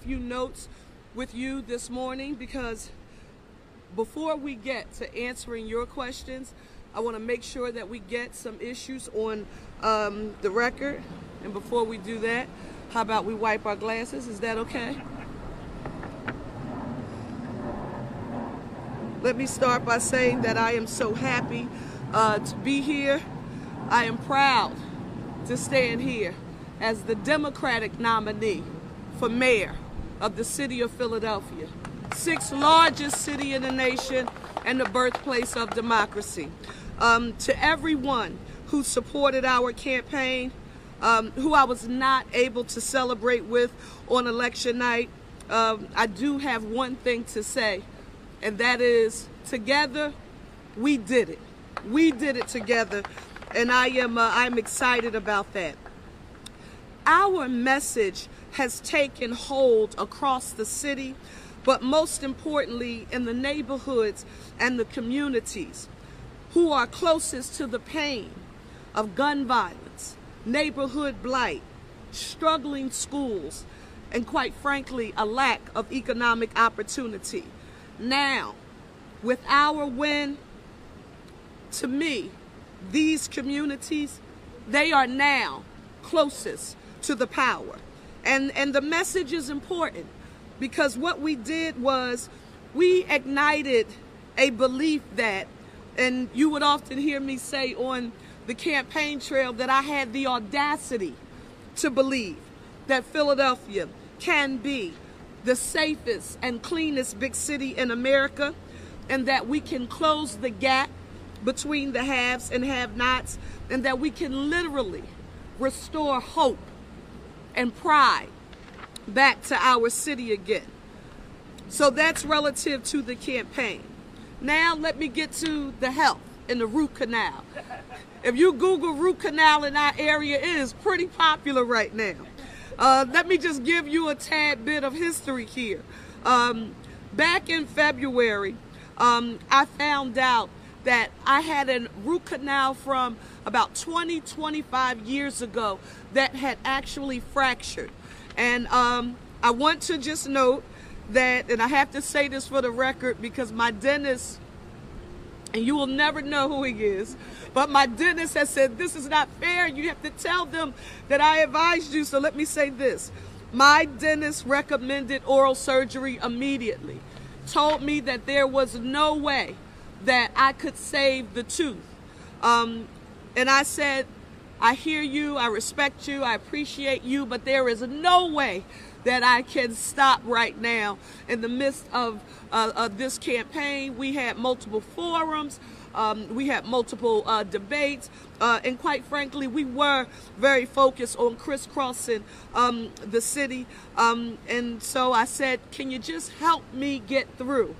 few notes with you this morning because before we get to answering your questions, I want to make sure that we get some issues on um, the record. And before we do that, how about we wipe our glasses? Is that okay? Let me start by saying that I am so happy uh, to be here. I am proud to stand here as the Democratic nominee for mayor of the city of Philadelphia, sixth largest city in the nation and the birthplace of democracy. Um, to everyone who supported our campaign, um, who I was not able to celebrate with on election night, um, I do have one thing to say, and that is together we did it. We did it together, and I am uh, I'm excited about that. Our message has taken hold across the city, but most importantly in the neighborhoods and the communities who are closest to the pain of gun violence, neighborhood blight, struggling schools, and quite frankly, a lack of economic opportunity. Now, with our win, to me, these communities, they are now closest to the power. And, and the message is important because what we did was we ignited a belief that, and you would often hear me say on the campaign trail that I had the audacity to believe that Philadelphia can be the safest and cleanest big city in America and that we can close the gap between the haves and have-nots and that we can literally restore hope and pride back to our city again. So that's relative to the campaign. Now let me get to the health and the root canal. If you Google root canal in our area, it is pretty popular right now. Uh, let me just give you a tad bit of history here. Um, back in February, um, I found out that I had a root canal from about 20, 25 years ago that had actually fractured. And um, I want to just note that, and I have to say this for the record because my dentist, and you will never know who he is, but my dentist has said, this is not fair. You have to tell them that I advised you. So let me say this. My dentist recommended oral surgery immediately, told me that there was no way that I could save the tooth. Um, and I said, I hear you, I respect you, I appreciate you, but there is no way that I can stop right now. In the midst of, uh, of this campaign, we had multiple forums, um, we had multiple uh, debates, uh, and quite frankly, we were very focused on crisscrossing um, the city. Um, and so I said, can you just help me get through?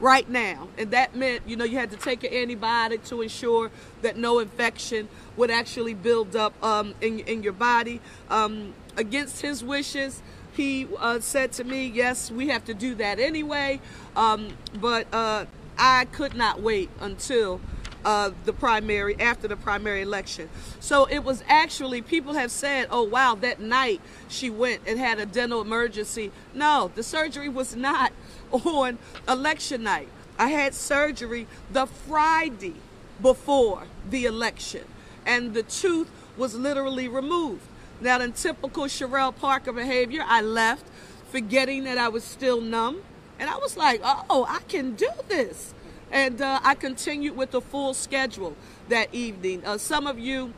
Right now. And that meant, you know, you had to take an antibiotic to ensure that no infection would actually build up um, in, in your body. Um, against his wishes, he uh, said to me, yes, we have to do that anyway. Um, but uh, I could not wait until uh, the primary, after the primary election. So it was actually, people have said, oh wow, that night she went and had a dental emergency. No, the surgery was not on election night. I had surgery the Friday before the election, and the tooth was literally removed. Now, in typical Cherelle Parker behavior, I left forgetting that I was still numb, and I was like, oh, I can do this. And uh, I continued with the full schedule that evening. Uh, some of you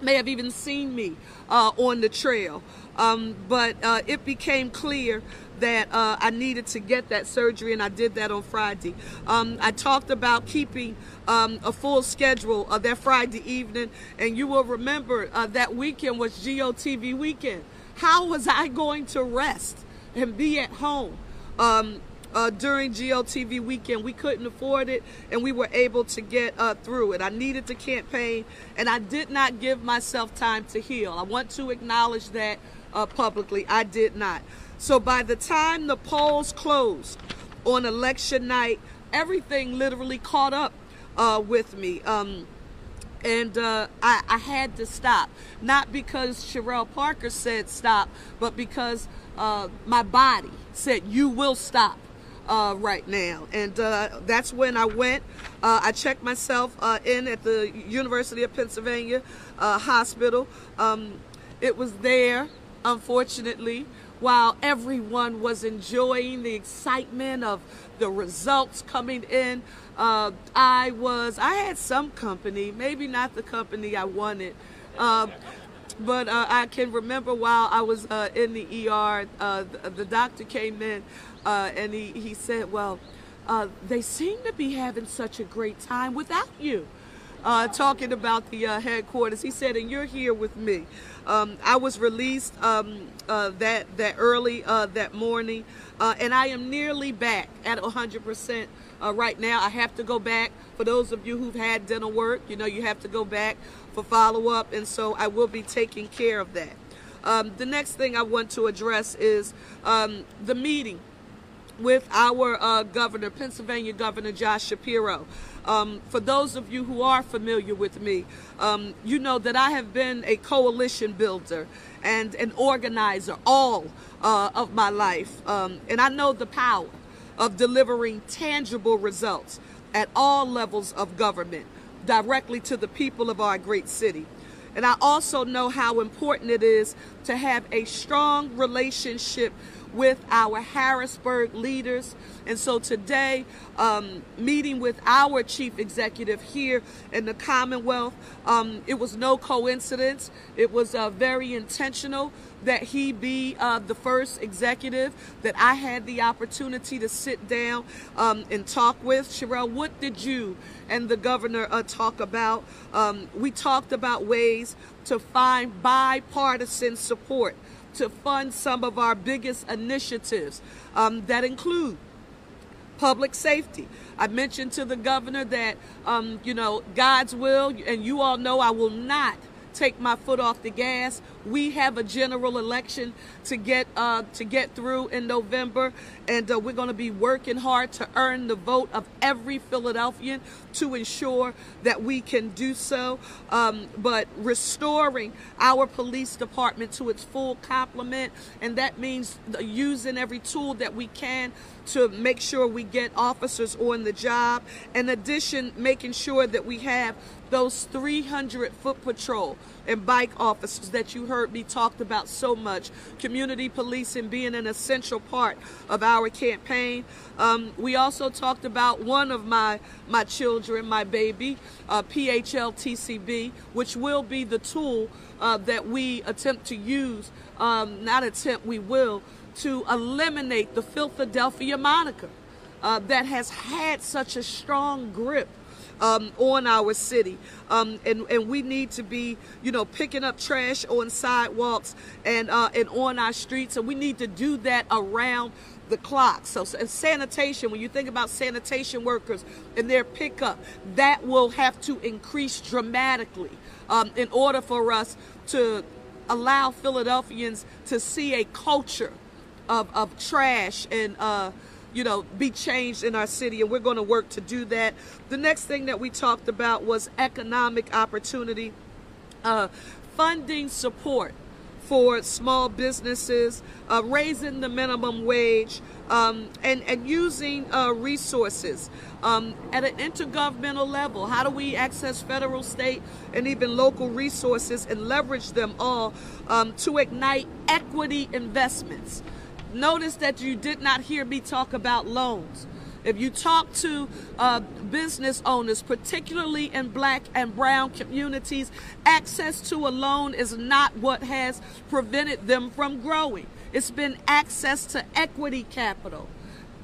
may have even seen me uh, on the trail. Um, but uh, it became clear that uh, I needed to get that surgery, and I did that on Friday. Um, I talked about keeping um, a full schedule of that Friday evening, and you will remember uh, that weekend was GOTV weekend. How was I going to rest and be at home? Um, uh, during GOTV weekend. We couldn't afford it, and we were able to get uh, through it. I needed to campaign, and I did not give myself time to heal. I want to acknowledge that uh, publicly. I did not. So by the time the polls closed on election night, everything literally caught up uh, with me. Um, and uh, I, I, had to stop. Not because Cherelle Parker said stop, but because uh, my body said, "You will stop." Uh, right now. And uh, that's when I went. Uh, I checked myself uh, in at the University of Pennsylvania uh, Hospital. Um, it was there, unfortunately, while everyone was enjoying the excitement of the results coming in. Uh, I was, I had some company, maybe not the company I wanted. But uh, I can remember while I was uh, in the ER, uh, the, the, doctor came in uh, and he, he said, Well, uh, they seem to be having such a great time without you. Uh, talking about the headquarters, he said, and you're here with me. Um, I was released um, that that early that morning, and I am nearly back at 100 percent uh, right now. I have to go back. For those of you who've had dental work, you know you have to go back for follow up, and so I will be taking care of that. Um, the next thing I want to address is um, the meeting with our uh, governor, Pennsylvania Governor Josh Shapiro. Um, for those of you who are familiar with me, um, you know that I have been a coalition builder and an organizer all uh, of my life. Um, and I know the power of delivering tangible results at all levels of government directly to the people of our great city. And I also know how important it is to have a strong relationship with our Harrisburg leaders. And so today, um, meeting with our chief executive here in the Commonwealth, um, it was no coincidence. It was uh, very intentional that he be uh, the first executive that I had the opportunity to sit down um, and talk with. Cherelle, what did you and the governor uh, talk about? Um, we talked about ways to find bipartisan support to fund some of our biggest initiatives um, that include public safety. I mentioned to the governor that, um, you know, God's will, and you all know I will not take my foot off the gas. We have a general election to get uh, to get through in November, and uh, we're going to be working hard to earn the vote of every Philadelphian to ensure that we can do so. Um, but restoring our police department to its full complement, and that means using every tool that we can to make sure we get officers on the job. In addition, making sure that we have those 300 foot patrol and bike officers that you heard me talked about so much. Community policing being an essential part of our campaign. Um, we also talked about one of my my children, my baby, uh, PHLTCB, which will be the tool uh, that we attempt to use. Um, not attempt, we will to eliminate the Filthadelphia moniker uh, that has had such a strong grip um, on our city. Um, and, and we need to be, you know, picking up trash on sidewalks and, uh, and on our streets. And we need to do that around the clock. So, sanitation, when you think about sanitation workers and their pickup, that will have to increase dramatically um, in order for us to allow Philadelphians to see a culture of, of trash and uh, you know, be changed in our city, and we're going to work to do that. The next thing that we talked about was economic opportunity, uh, funding support for small businesses, uh, raising the minimum wage, um, and, and using uh, resources um, at an intergovernmental level. How do we access federal, state, and even local resources and leverage them all um, to ignite equity investments? Notice that you did not hear me talk about loans. If you talk to uh, business owners, particularly in black and brown communities, access to a loan is not what has prevented them from growing. It's been access to equity capital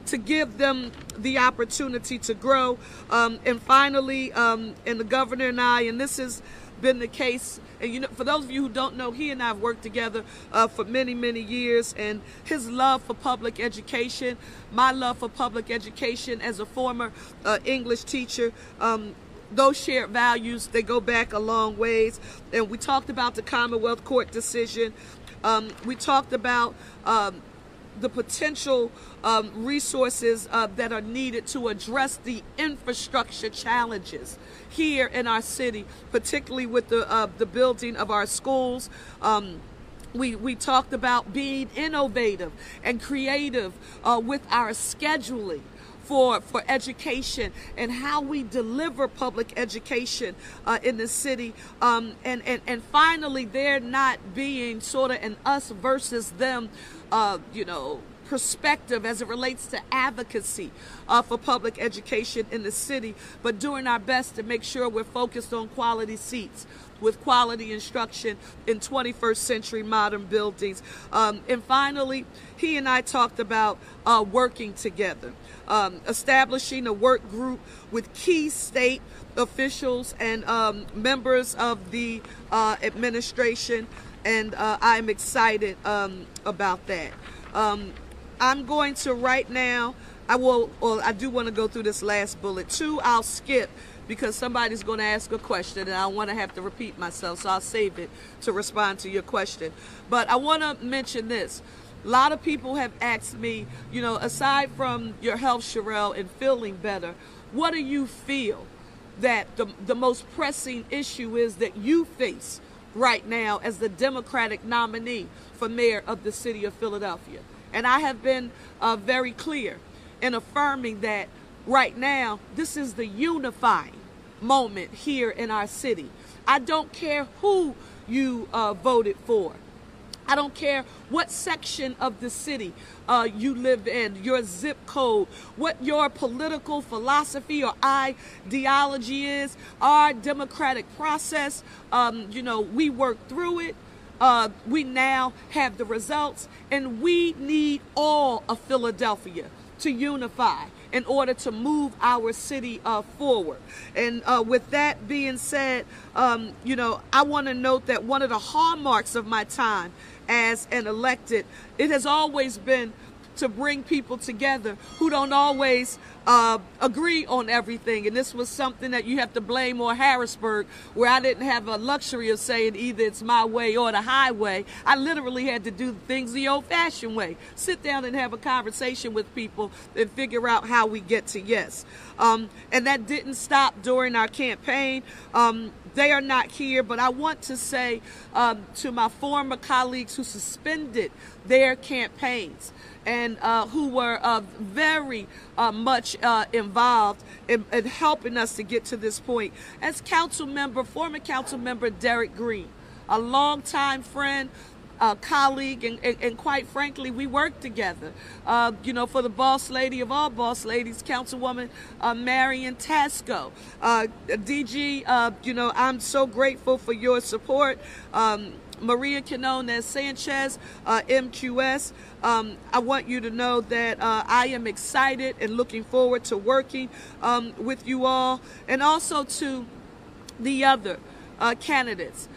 to give them the opportunity to grow. Um, and finally, um, and the governor and I, and this has been the case and you know, for those of you who don't know, he and I have worked together uh, for many, many years. And his love for public education, my love for public education as a former uh, English teacher, um, those shared values, they go back a long ways. And we talked about the Commonwealth Court decision. Um, we talked about um, the potential um, resources uh, that are needed to address the infrastructure challenges here in our city, particularly with the uh, the building of our schools. Um, we, we talked about being innovative and creative uh, with our scheduling for, for education and how we deliver public education uh, in the city. Um, and, and, and finally, there not being sort of an us versus them, uh, you know, perspective as it relates to advocacy uh, for public education in the city, but doing our best to make sure we're focused on quality seats with quality instruction in 21st century modern buildings. Um, and finally, he and I talked about uh, working together, um, establishing a work group with key state officials and um, members of the uh, administration, and uh, I'm excited um, about that. Um, I'm going to right now, I will, well, I do want to go through this last bullet. Two, I'll skip because somebody's going to ask a question and I want to have to repeat myself, so I'll save it to respond to your question. But I want to mention this. A lot of people have asked me, you know, aside from your health, Cherelle, and feeling better, what do you feel that the, the most pressing issue is that you face right now as the Democratic nominee for mayor of the city of Philadelphia? And I have been uh, very clear in affirming that right now, this is the unifying moment here in our city. I don't care who you uh, voted for. I don't care what section of the city uh, you live in, your zip code, what your political philosophy or ideology is, our democratic process. Um, you know, we work through it. Uh, we now have the results, and we need all of Philadelphia to unify in order to move our city uh, forward. And uh, with that being said, um, you know, I want to note that one of the hallmarks of my time as an elected, it has always been to bring people together who don't always uh, agree on everything. And this was something that you have to blame on Harrisburg, where I didn't have a luxury of saying either it's my way or the highway. I literally had to do things the old fashioned way sit down and have a conversation with people and figure out how we get to yes. Um, and that didn't stop during our campaign. Um, they are not here, but I want to say um, to my former colleagues who suspended their campaigns and uh, who were uh, very uh, much uh, involved in, in, helping us to get to this point. As council member, former council member Derek Green, a longtime friend, colleague, and, and, and, quite frankly, we work together. Uh, you know, for the boss lady of all boss ladies, Councilwoman uh, Marian Tasco. Uh, DG, uh, you know, I'm so grateful for your support. Um, Maria Quinones Sanchez, uh, MQS. Um, I want you to know that uh, I am excited and looking forward to working um, with you all and also to the other uh, candidates.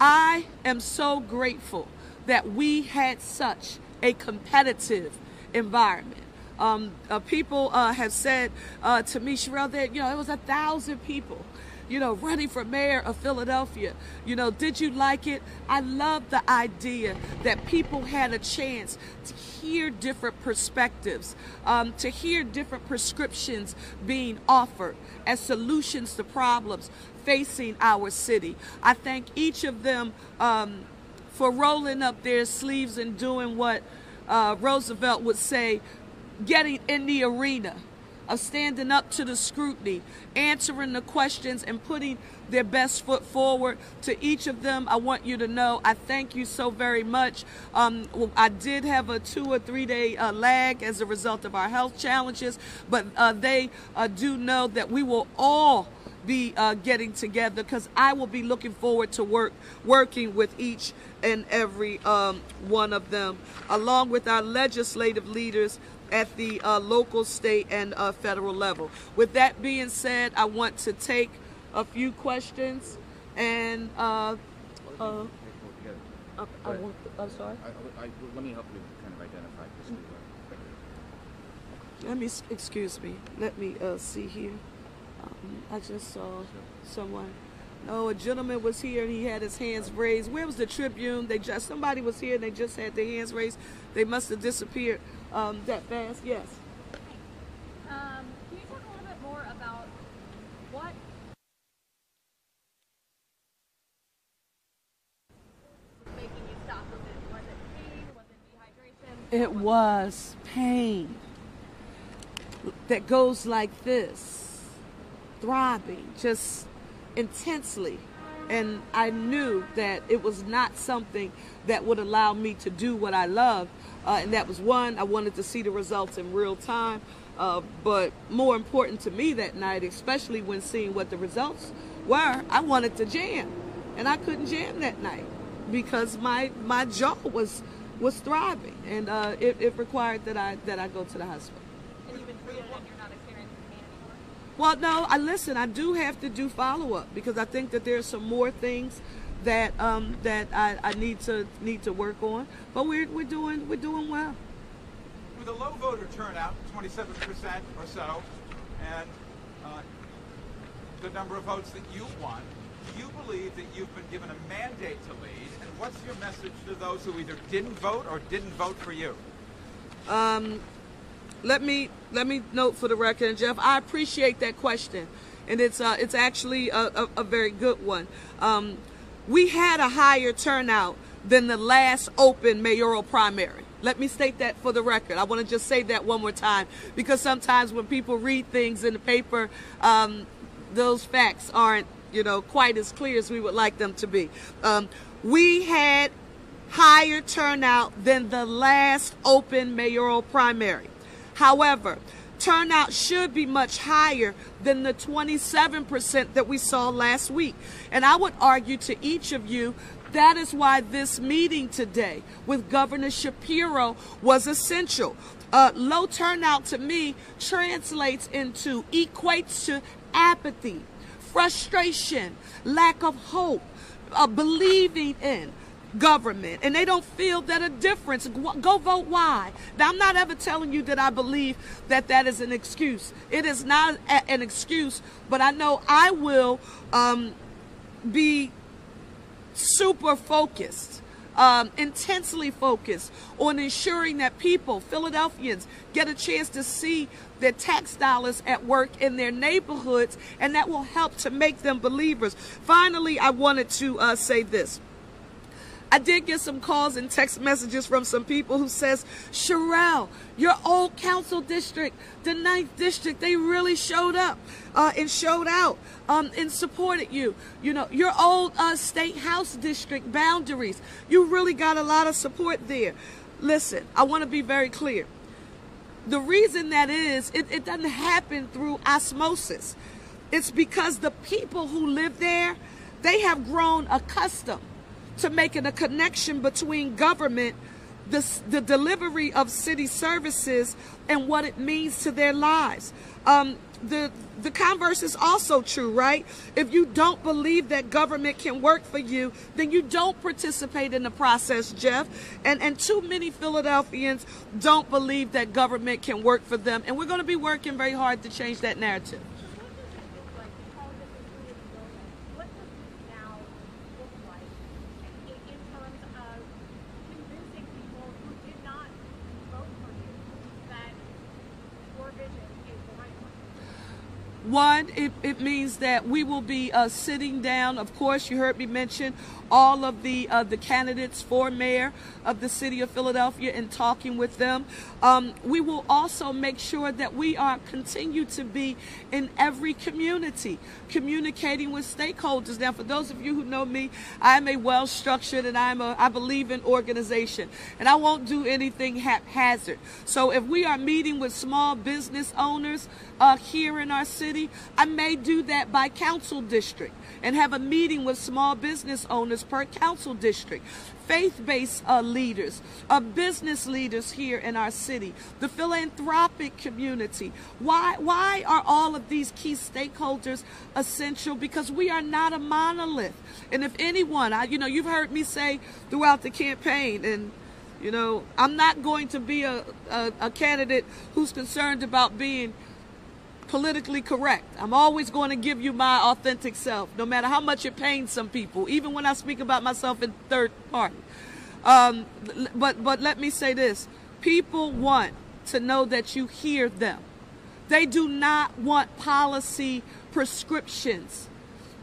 I am so grateful that we had such a competitive environment. Um, uh, people uh, have said uh, to me, Cherelle, that you know it was a thousand people you know, running for mayor of Philadelphia. You know, did you like it? I love the idea that people had a chance to hear different perspectives, um, to hear different prescriptions being offered as solutions to problems facing our city. I thank each of them um, for rolling up their sleeves and doing what uh, Roosevelt would say, getting in the arena of standing up to the scrutiny, answering the questions, and putting their best foot forward. To each of them, I want you to know I thank you so very much. Um, I did have a two or three day uh, lag as a result of our health challenges, but uh, they uh, do know that we will all be uh, getting together because I will be looking forward to work working with each and every um, one of them, along with our legislative leaders at the uh, local, state, and uh, federal level. With that being said, I want to take a few questions and uh, uh, I, I want, I'm sorry? I, I, let me help you kind of identify this. Let me, excuse me, let me uh, see here. Um, I just saw someone. Oh, a gentleman was here and he had his hands raised. Where was the Tribune? They just somebody was here and they just had their hands raised. They must have disappeared um, that fast. Yes. Um, can you talk a little bit more about what making you stop a bit? was pain that goes like this, throbbing just intensely. And I knew that it was not something that would allow me to do what I love. Uh, and that was one, I wanted to see the results in real time. Uh, but more important to me that night, especially when seeing what the results were, I wanted to jam. And I couldn't jam that night because my, my jaw was was thriving, and uh, it, it required that I that I go to the hospital. And you've been treated and you're not experiencing pain anymore? Well, no, I listen. I do have to do follow up because I think that there's some more things that um, that I, I need to need to work on. But we're we're doing we're doing well. With a low voter turnout, 27% or so, and uh, the number of votes that you won, do you believe that you've been given a mandate to lead? And what's your message to those who either didn't vote or didn't vote for you? Um, let me let me note for the record, Jeff, I appreciate that question, and it's uh, it's actually a, a, a very good one. Um, we had a higher turnout than the last open mayoral primary. Let me state that for the record. I want to just say that one more time because sometimes when people read things in the paper, um, those facts aren't you know quite as clear as we would like them to be. Um, we had higher turnout than the last open mayoral primary. However, turnout should be much higher than the 27% that we saw last week. And I would argue to each of you that is why this meeting today with Governor Shapiro was essential. Uh, low turnout to me translates into, equates to apathy, frustration, lack of hope, uh, believing in government and they don't feel that a difference go vote why now i'm not ever telling you that i believe that that is an excuse it is not a, an excuse but i know i will um, be super focused um, intensely focused on ensuring that people, Philadelphians, get a chance to see their tax dollars at work in their neighborhoods, and that will help to make them believers. Finally, I wanted to uh, say this. I did get some calls and text messages from some people who says, Cherelle, your old council district, the ninth district, they really showed up uh, and showed out um, and supported you. You know, your old uh, state house district boundaries, you really got a lot of support there. Listen, I want to be very clear. The reason that is, it, it doesn't happen through osmosis. It's because the people who live there, they have grown accustomed to making a connection between government, the, the delivery of city services, and what it means to their lives. Um, the the converse is also true, right? If you don't believe that government can work for you, then you don't participate in the process, Jeff. And and too many Philadelphians don't believe that government can work for them, and we're going to be working very hard to change that narrative. Like, all this is really brilliant. What does this now look like in, in terms of convincing people who did not vote for you that your vision is the right one? One, it, it means that we will be uh, sitting down. Of course, you heard me mention all of the uh, the candidates for mayor of the city of Philadelphia and talking with them. Um, we will also make sure that we are continue to be in every community, communicating with stakeholders. Now, for those of you who know me, I am a well structured and I'm a I believe in organization, and I won't do anything haphazard. So, if we are meeting with small business owners uh, here in our city, I may do that by council district and have a meeting with small business owners per council district, faith-based uh, leaders, uh, business leaders here in our city, the philanthropic community. Why, why are all of these key stakeholders essential? Because we are not a monolith. And if anyone, I, you know, you've heard me say throughout the campaign and you know, I'm not going to be a, a, a candidate who's concerned about being politically correct. I'm always going to give you my authentic self, no matter how much it pains some people, even when I speak about myself in third party. Um, but but let me say this: people want to know that you hear them. They do not want policy prescriptions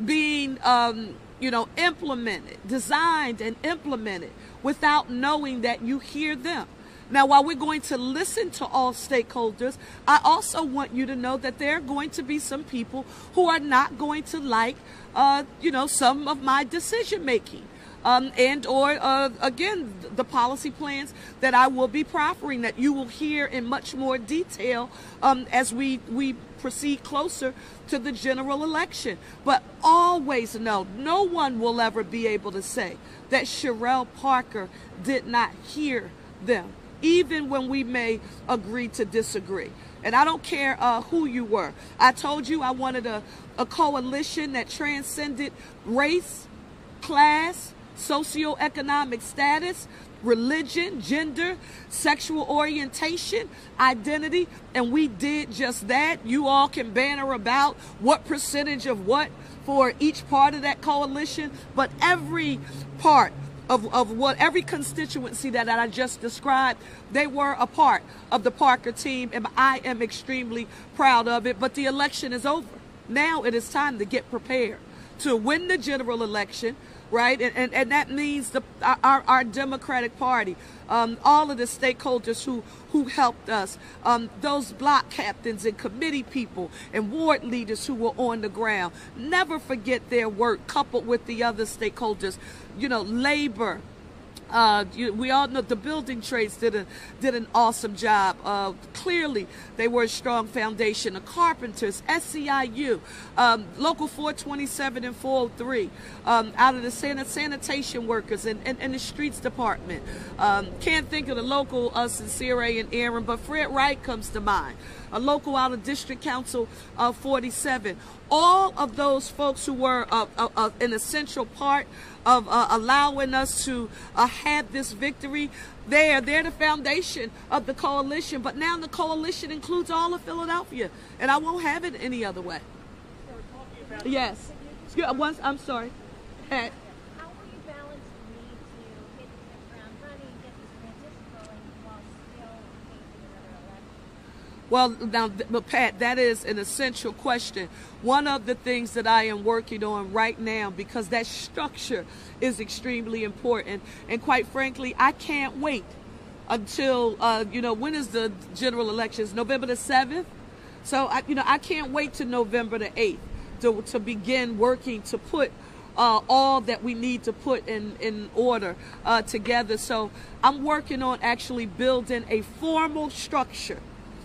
being, um, you know, implemented, designed and implemented without knowing that you hear them. Now, while we're going to listen to all stakeholders, I also want you to know that there are going to be some people who are not going to like, uh, you know, some of my decision making. Um, and or uh, again the policy plans that I will be proffering that you will hear in much more detail um, as we we proceed closer to the general election. But always know, no one will ever be able to say that Cherelle Parker did not hear them, even when we may agree to disagree. And I don't care uh, who you were. I told you I wanted a, a coalition that transcended race, class, socioeconomic status, religion, gender, sexual orientation, identity, and we did just that. You all can banner about what percentage of what for each part of that coalition, but every part of, of what every constituency that, that I just described, they were a part of the Parker team, and I am extremely proud of it. But the election is over. Now it is time to get prepared to win the general election, right? And, and, and that means the, our, our Democratic Party, um, all of the stakeholders who, who helped us, um, those block captains and committee people and ward leaders who were on the ground. Never forget their work coupled with the other stakeholders, you know, labor, uh, you, we all know the building trades did a did an awesome job. Uh, clearly, they were a strong foundation. The carpenters, SEIU, um, local 427 and 403, um, out of the san- sanitation workers and, and, and, the streets department. Um, can't think of the local uh, Sincere and Aaron, but Fred Wright comes to mind. A local out of District Council uh, 47. All of those folks who were uh, uh, uh an essential part of uh, allowing us to uh, have this victory. There, they're the foundation of the coalition. But now the coalition includes all of Philadelphia, and I won't have it any other way. Yes. Once, I'm sorry will you balance the need to hit the ground running, get this transition going, while still facing another election? Well, now, but Pat, that is an essential question. One of the things that I am working on right now, because that structure is extremely important, and quite frankly, I can't wait until uh, you know when is the general elections? November the seventh. So I, you know, I can't wait to November the eighth to to begin working to put uh, all that we need to put in, in order uh, together. So I'm working on actually building a formal structure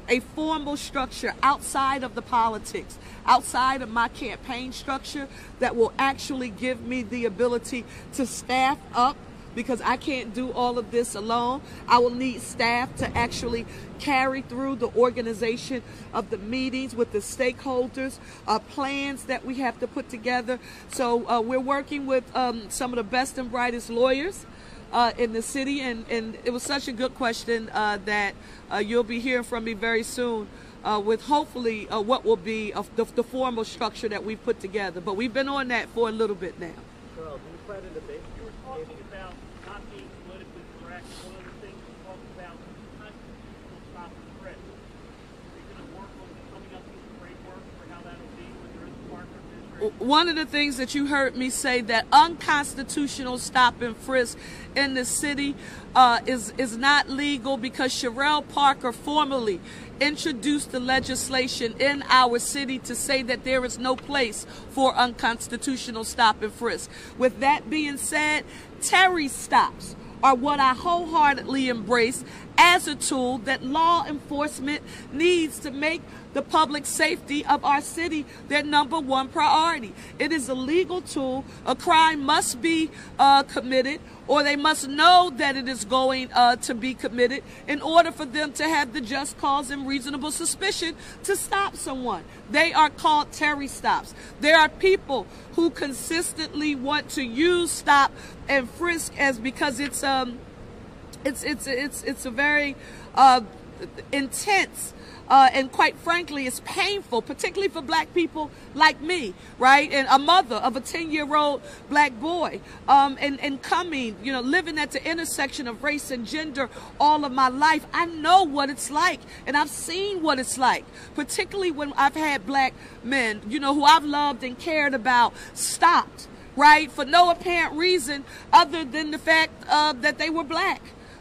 a formal structure outside of the politics, outside of my campaign structure that will actually give me the ability to staff up because I can't do all of this alone. I will need staff to actually carry through the organization of the meetings with the stakeholders, uh, plans that we have to put together. So uh, we're working with um, some of the best and brightest lawyers uh, in the city, and, and it was such a good question uh, that uh, you'll be hearing from me very soon. Uh, with hopefully uh, what will be the, the, formal structure that we've put together. But we've been on that for a little bit now. Charles, you to debate? You were talking about not being politically correct. One of the things you talked about constitutional stop and frisk. Are you going to work on coming up with a framework for how that will be when there is a partner administration? One of the things that you heard me say that unconstitutional stop and frisk in the city uh, is is not legal because Cherelle Parker formally introduced the legislation in our city to say that there is no place for unconstitutional stop and frisk. With that being said, Terry stops are what I wholeheartedly embrace as a tool that law enforcement needs to make the public safety of our city their number one priority. It is a legal tool. A crime must be uh, committed or they must know that it is going uh, to be committed in order for them to have the just cause and reasonable suspicion to stop someone. They are called Terry stops. There are people who consistently want to use stop and frisk as because it's um it's it's it's it's a very uh, intense uh, and quite frankly, it's painful, particularly for black people like me, right? And a mother of a 10 year old black boy, um, and, and coming, you know, living at the intersection of race and gender all of my life. I know what it's like, and I've seen what it's like, particularly when I've had black men, you know, who I've loved and cared about, stopped, right, for no apparent reason other than the fact uh, that they were black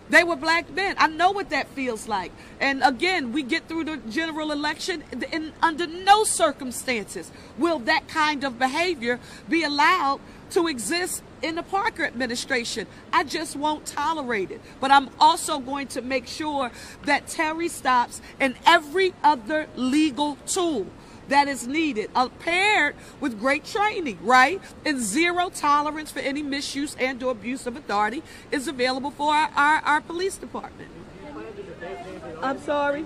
They were black men. I know what that feels like. And again, we get through the general election, and under no circumstances will that kind of behavior be allowed to exist in the Parker administration. I just won't tolerate it. But I'm also going to make sure that Terry stops and every other legal tool that is needed, uh, paired with great training, right? And zero tolerance for any misuse and or abuse of authority is available for our, our, our police department. I'm sorry.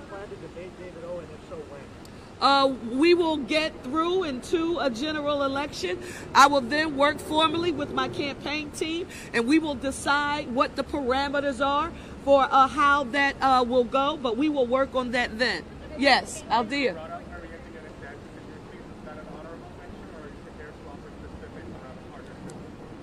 Uh, we will get through into a general election. I will then work formally with my campaign team, and we will decide what the parameters are for uh, how that uh, will go. But we will work on that then. Yes, Aldia.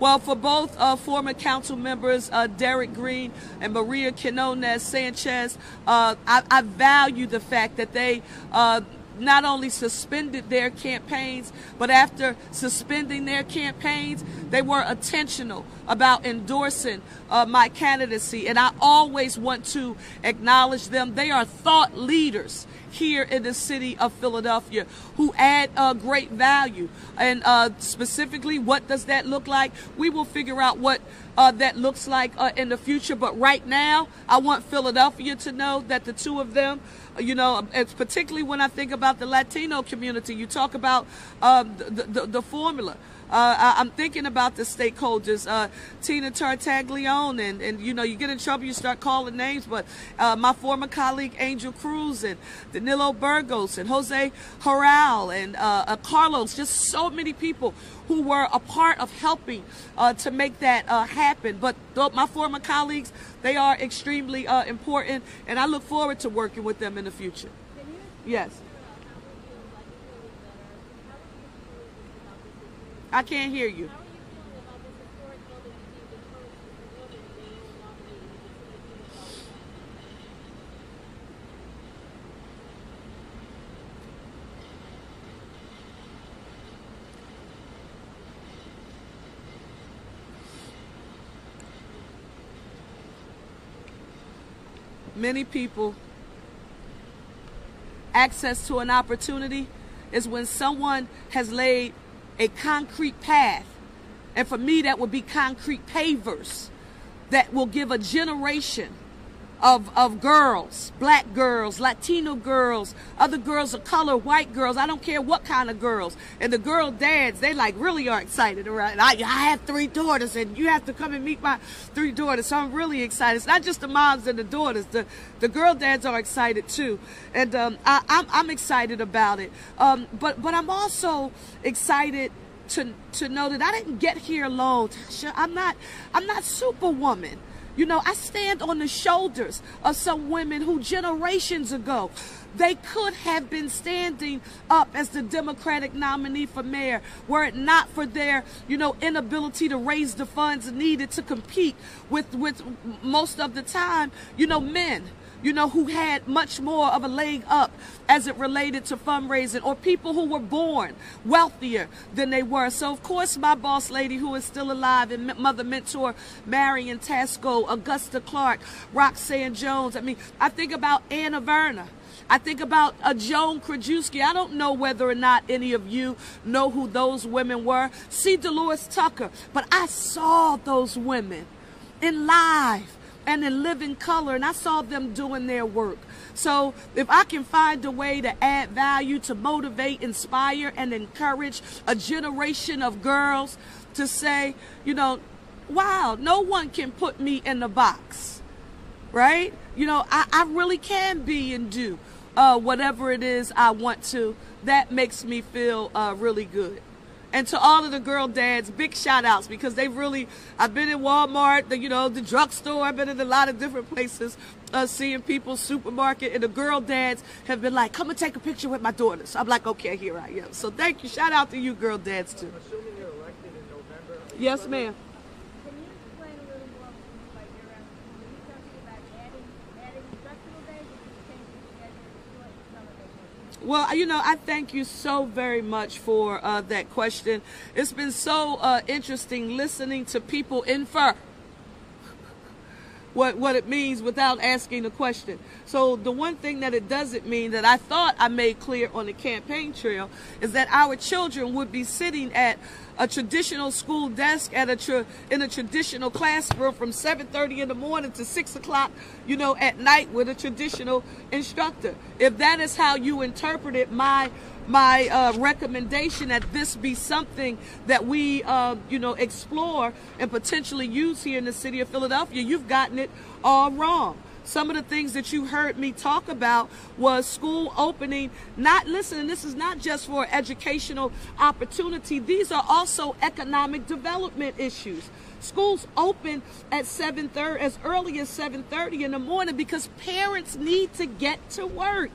Well, for both uh, former council members, uh, Derek Green and Maria Quinones Sanchez, uh, I, I, value the fact that they uh, not only suspended their campaigns, but after suspending their campaigns, they were intentional about endorsing uh, my candidacy. And I always want to acknowledge them. They are thought leaders here in the city of Philadelphia who add uh, great value. And uh, specifically, what does that look like? We will figure out what uh, that looks like uh, in the future. But right now, I want Philadelphia to know that the two of them, you know, it's particularly when I think about the Latino community, you talk about um, the, the, the formula. Uh, I, am thinking about the stakeholders, uh, Tina Tartaglione, and, and you know, you get in trouble, you start calling names, but uh, my former colleague Angel Cruz and Danilo Burgos and Jose Harral and uh, uh, Carlos, just so many people who were a part of helping uh, to make that happen. But my former colleagues, they are extremely important, and I look forward to working with them in the future. Yes. I can't hear you. Many people access to an opportunity is when someone has laid a concrete path. And for me, that would be concrete pavers that will give a generation of, of girls, black girls, Latino girls, other girls of color, white girls. I don't care what kind of girls. And the girl dads, they like really are excited. Right? I, I have three daughters and you have to come and meet my three daughters. So I'm really excited. It's not just the moms and the daughters. The, the girl dads are excited too. And um, I, I'm, I'm excited about it. Um, but, but I'm also excited to, to know that I didn't get here alone. I'm not, I'm not superwoman. You know, I stand on the shoulders of some women who generations ago they could have been standing up as the Democratic nominee for mayor were it not for their, you know, inability to raise the funds needed to compete with with most of the time, you know, men you know, who had much more of a leg up as it related to fundraising, or people who were born wealthier than they were. So, of course, my boss lady, who is still alive, and mother mentor Marian Tasco, Augusta Clark, Roxanne Jones. I mean, I think about Anna Verna. I think about a Joan Krajewski. I don't know whether or not any of you know who those women were. C. Delores Tucker. But I saw those women in live and in living color, and I saw them doing their work. So if I can find a way to add value, to motivate, inspire, and encourage a generation of girls to say, you know, wow, no one can put me in the box, right? You know, I, I really can be and do uh, whatever it is I want to. That makes me feel uh, really good. And to all of the girl dads, big shout outs because they've really, I've been in Walmart, the, you know, the drugstore, I've been in a lot of different places, uh, seeing people, supermarket, and the girl dads have been like, come and take a picture with my daughters. I'm like, okay, here I am. So thank you. Shout out to you girl dads too. Yes, ma'am. Well, you know, I thank you so very much for uh, that question. It's been so uh, interesting listening to people infer what, what it means without asking the question. So the one thing that it doesn't mean that I thought I made clear on the campaign trail is that our children would be sitting at a traditional school desk at a in a traditional classroom from 7:30 in the morning to 6 o'clock, you know, at night with a traditional instructor. If that is how you interpreted my my uh, recommendation that this be something that we, uh, you know, explore and potentially use here in the city of Philadelphia, you've gotten it all wrong. Some of the things that you heard me talk about was school opening. Not listen, this is not just for educational opportunity. These are also economic development issues. Schools open at 7:30 as early as 7:30 in the morning because parents need to get to work.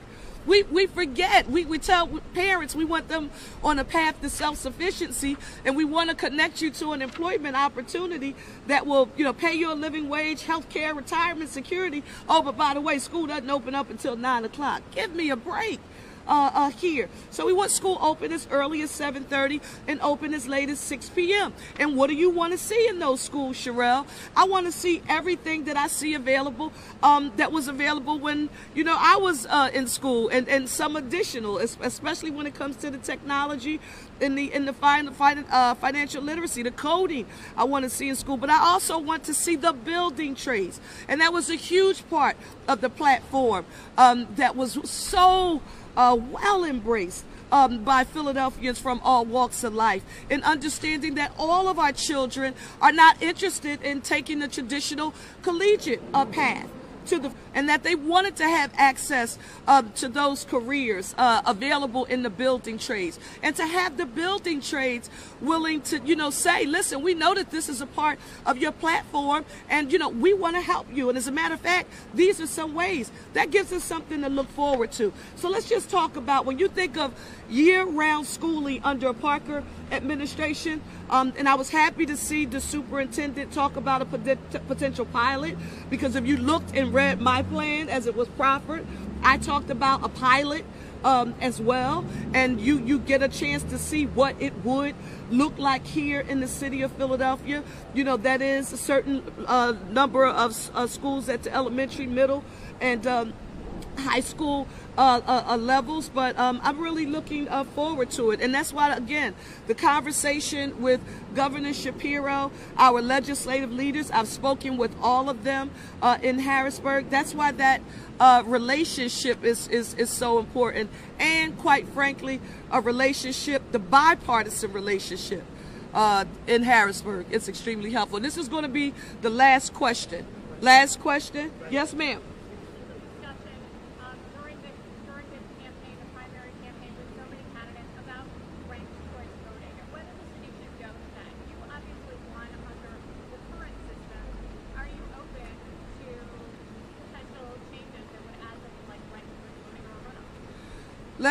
We, we forget. We, we tell parents we want them on a path to self-sufficiency and we want to connect you to an employment opportunity that will, you know, pay you a living wage, health care, retirement security. Oh, but by the way, school doesn't open up until nine o'clock. Give me a break uh, uh, here. So we want school open as early as 7.30 and open as late as 6 p.m. And what do you want to see in those schools, Cherelle? I want to see everything that I see available um, that was available when, you know, I was uh, in school and, and some additional, especially when it comes to the technology in the in the fin, fin, uh, financial literacy, the coding I want to see in school, but I also want to see the building trades, and that was a huge part of the platform um, that was so uh, well embraced um, by Philadelphians from all walks of life in understanding that all of our children are not interested in taking the traditional collegiate uh, path to the and that they wanted to have access uh, to those careers uh, available in the building trades. And to have the building trades willing to you know say listen we know that this is a part of your platform and you know we want to help you. And as a matter of fact these are some ways. That gives us something to look forward to. So let's just talk about when you think of year-round schooling under a Parker administration um, and I was happy to see the superintendent talk about a potential pilot because if you looked and read my plan as it was proffered, I talked about a pilot um, as well, and you you get a chance to see what it would look like here in the city of Philadelphia. You know that is a certain uh, number of uh, schools at the elementary, middle, and um, high school uh, uh, uh, levels, but um, I'm really looking uh, forward to it. And that's why, again, the conversation with Governor Shapiro, our legislative leaders, I've spoken with all of them uh, in Harrisburg. That's why that uh, relationship is, is, is so important. And quite frankly, a relationship, the bipartisan relationship in Harrisburg, it's extremely helpful. This is going to be the last question. Last question. Yes, ma'am.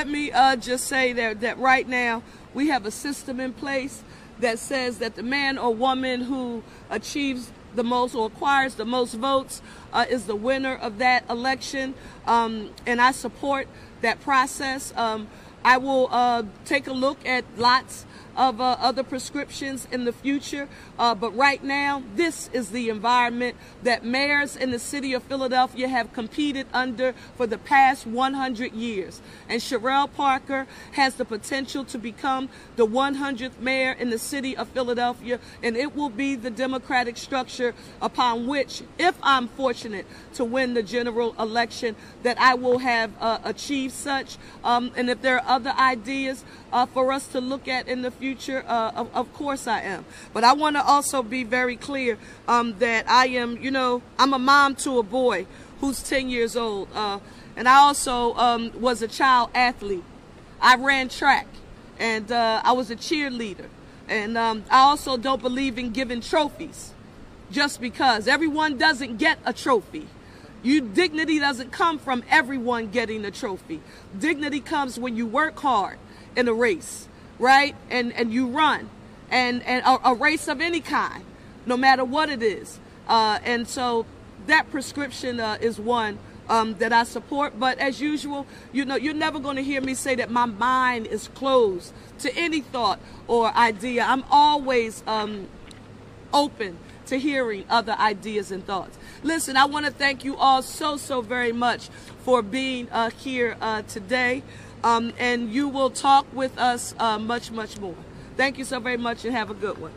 Let me uh, just say that, that right now we have a system in place that says that the man or woman who achieves the most or acquires the most votes uh, is the winner of that election. Um, and I support that process. Um, I will uh, take a look at lots of uh, other prescriptions in the future. Uh, but right now, this is the environment that mayors in the city of Philadelphia have competed under for the past 100 years. And Cherelle Parker has the potential to become the 100th mayor in the city of Philadelphia. And it will be the democratic structure upon which, if I'm fortunate to win the general election, that I will have uh, achieved such. Um, and if there are other ideas uh, for us to look at in the future, uh, of, of, course I am. But I want to also be very clear um, that I am, you know, I'm a mom to a boy who's 10 years old. Uh, and I also um, was a child athlete. I ran track and uh, I was a cheerleader. And um, I also don't believe in giving trophies just because everyone doesn't get a trophy. You dignity doesn't come from everyone getting a trophy. Dignity comes when you work hard in a race, right? And and you run, and and a, a race of any kind, no matter what it is. Uh, and so that prescription uh, is one um, that I support. But as usual, you know, you're never going to hear me say that my mind is closed to any thought or idea. I'm always um, open to hearing other ideas and thoughts. Listen, I want to thank you all so, so very much for being uh, here uh, today. Um, and you will talk with us uh, much, much more. Thank you so very much and have a good one.